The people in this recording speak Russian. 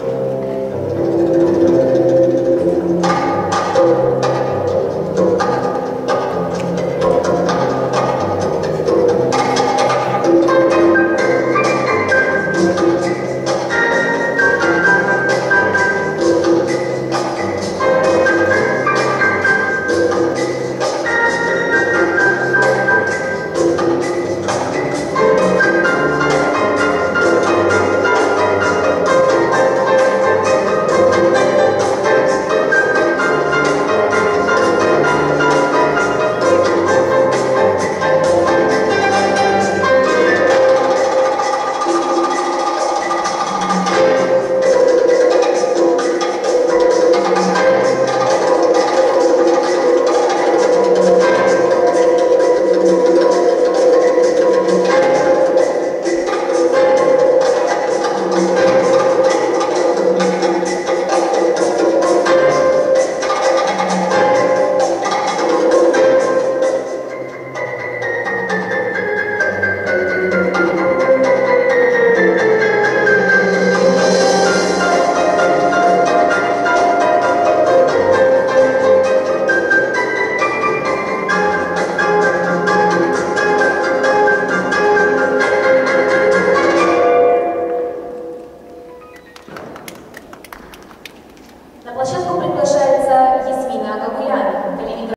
Oh. приглашается Есмина Кагулян,